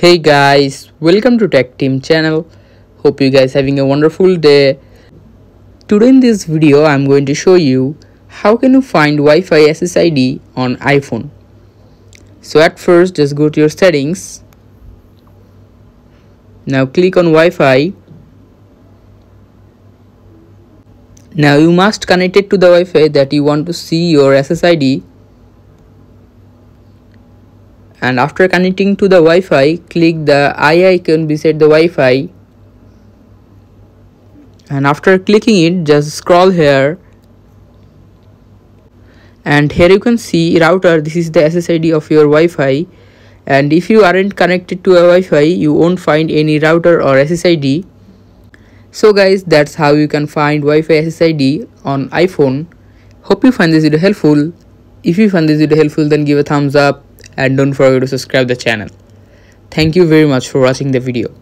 hey guys welcome to Tactim channel. Hope you guys having a wonderful day. Today in this video i'm going to show you how can you find wi-fi ssid on iphone. So at first just go to your settings. Now click on wi-fi. Now you must connect it to the wi-fi that you want to see your ssid and after connecting to the Wi-Fi click the eye icon beside the Wi-Fi. And after clicking it just scroll here. And here you can see router. This is the SSID of your Wi-Fi. And if you aren't connected to a Wi-Fi you won't find any router or SSID so guys that's how you can find Wi-Fi SSID on iPhone. Hope you find this video helpful. If you find this video helpful then give a thumbs up and don't forget to subscribe the channel. Thank you very much for watching the video.